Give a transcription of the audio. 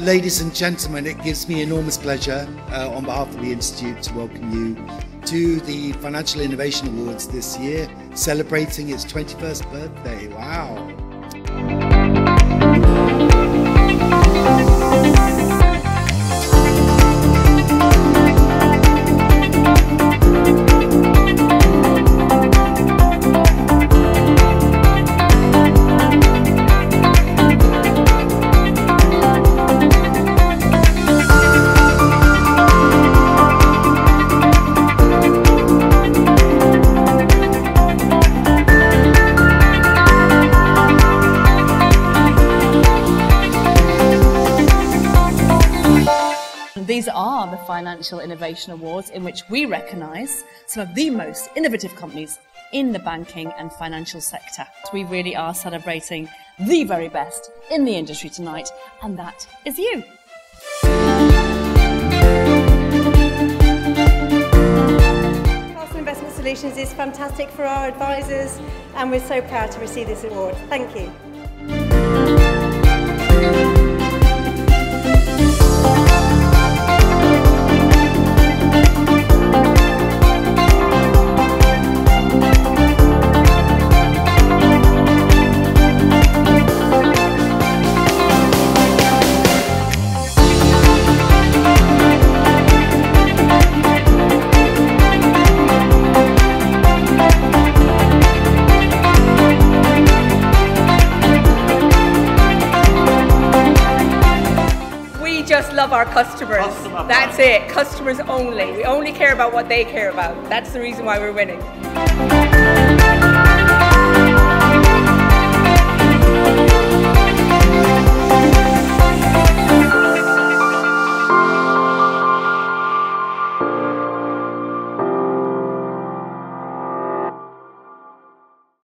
Ladies and gentlemen, it gives me enormous pleasure uh, on behalf of the Institute to welcome you to the Financial Innovation Awards this year, celebrating its 21st birthday. Wow. These are the Financial Innovation Awards in which we recognise some of the most innovative companies in the banking and financial sector. We really are celebrating the very best in the industry tonight, and that is you. Castle Investment Solutions is fantastic for our advisors and we're so proud to receive this award. Thank you. Just love our customers. That's it. Customers only. We only care about what they care about. That's the reason why we're winning.